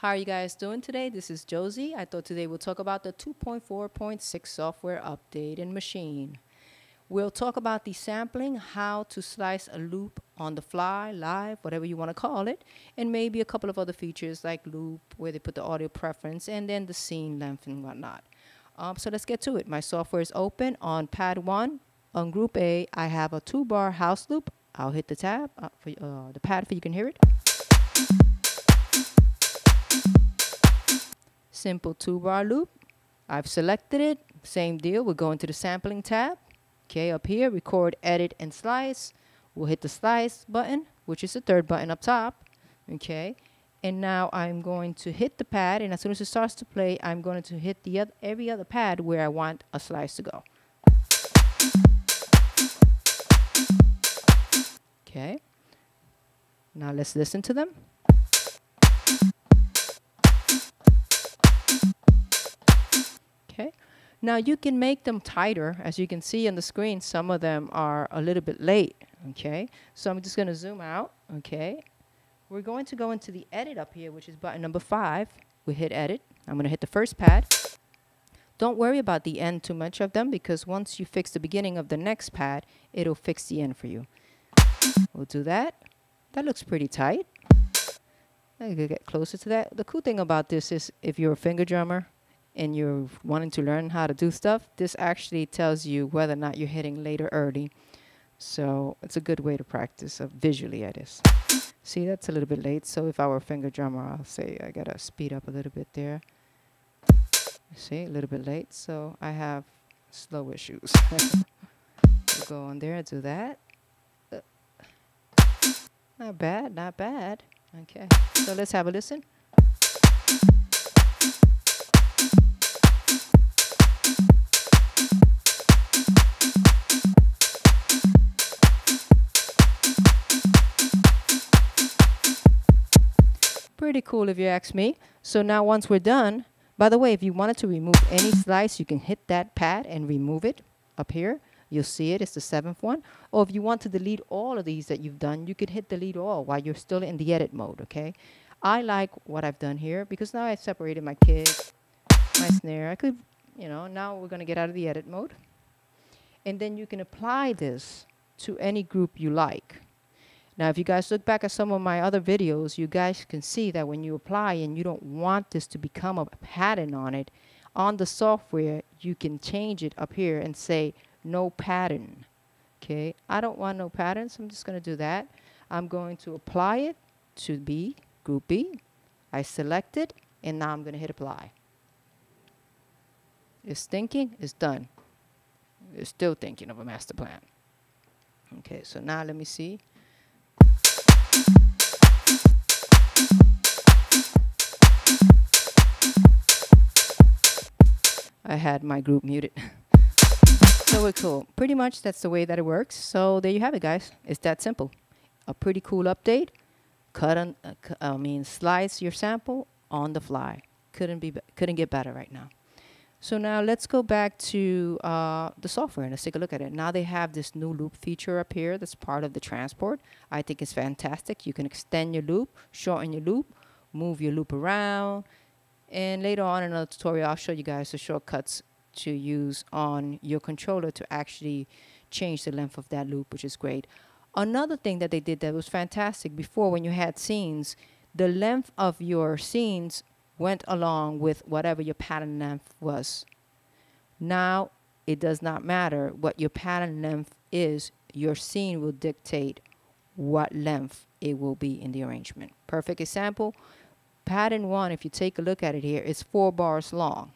How are you guys doing today? This is Josie. I thought today we'll talk about the 2.4.6 software update in Maschine. We'll talk about the sampling, how to slice a loop on the fly, live, whatever you want to call it, and maybe a couple of other features like loop, where they put the audio preference, and then the scene length and whatnot. Um, so let's get to it. My software is open on pad one. On group A, I have a two bar house loop. I'll hit the tab, uh, for, uh, the pad for you can hear it. Simple two bar loop. I've selected it, same deal, we'll go into the sampling tab. Okay, up here, record, edit, and slice. We'll hit the slice button, which is the third button up top. Okay, and now I'm going to hit the pad, and as soon as it starts to play, I'm going to hit the other, every other pad where I want a slice to go. Okay, now let's listen to them. Now you can make them tighter. As you can see on the screen, some of them are a little bit late, okay? So I'm just gonna zoom out, okay? We're going to go into the edit up here, which is button number five. We hit edit. I'm gonna hit the first pad. Don't worry about the end too much of them because once you fix the beginning of the next pad, it'll fix the end for you. We'll do that. That looks pretty tight. I could get closer to that. The cool thing about this is if you're a finger drummer, and you're wanting to learn how to do stuff, this actually tells you whether or not you're hitting late or early. So it's a good way to practice uh, visually at this. See, that's a little bit late. So if I were a finger drummer, I'll say I gotta speed up a little bit there. See, a little bit late. So I have slow issues. go on there do that. Uh, not bad, not bad. Okay, so let's have a listen. Pretty cool if you ask me. So now once we're done, by the way, if you wanted to remove any slice, you can hit that pad and remove it up here. You'll see it, it's the seventh one. Or if you want to delete all of these that you've done, you could hit delete all while you're still in the edit mode, okay? I like what I've done here because now I've separated my kick, my snare. I could, you know, now we're going to get out of the edit mode. And then you can apply this to any group you like. Now, if you guys look back at some of my other videos, you guys can see that when you apply and you don't want this to become a pattern on it, on the software, you can change it up here and say no pattern. Okay, I don't want no patterns. So I'm just going to do that. I'm going to apply it to B, group B. I select it, and now I'm going to hit apply. It's thinking, it's done. It's still thinking of a master plan. Okay, so now let me see. Had my group muted. so we're cool. Pretty much that's the way that it works. So there you have it, guys. It's that simple. A pretty cool update. Cut on, uh, I mean, slice your sample on the fly. Couldn't be, couldn't get better right now. So now let's go back to uh, the software and let's take a look at it. Now they have this new loop feature up here that's part of the transport. I think it's fantastic. You can extend your loop, shorten your loop, move your loop around, and later on in another tutorial, I'll show you guys the shortcuts to use on your controller to actually change the length of that loop, which is great. Another thing that they did that was fantastic before when you had scenes, the length of your scenes went along with whatever your pattern length was. Now it does not matter what your pattern length is, your scene will dictate what length it will be in the arrangement. Perfect example, pattern one, if you take a look at it here, is four bars long.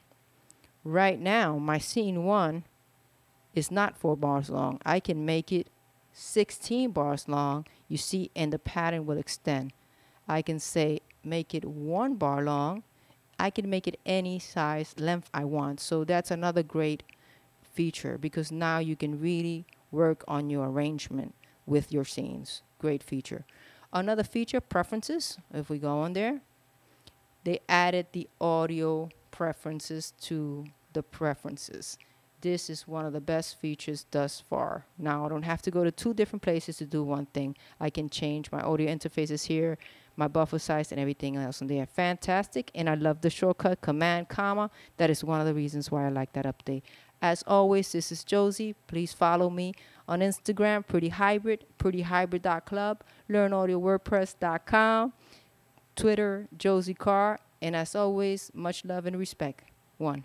Right now, my scene one is not four bars long. I can make it 16 bars long, you see, and the pattern will extend. I can say make it one bar long. I can make it any size length I want. So that's another great feature because now you can really work on your arrangement with your scenes. Great feature. Another feature, preferences. If we go on there, they added the audio preferences to the preferences. This is one of the best features thus far. Now I don't have to go to two different places to do one thing. I can change my audio interfaces here, my buffer size and everything else. And they are fantastic. And I love the shortcut command comma. That is one of the reasons why I like that update. As always, this is Josie. Please follow me on Instagram, Pretty Hybrid, prettyhybrid.club, learnaudiowordpress.com, Twitter, Josie Carr. And as always, much love and respect. One.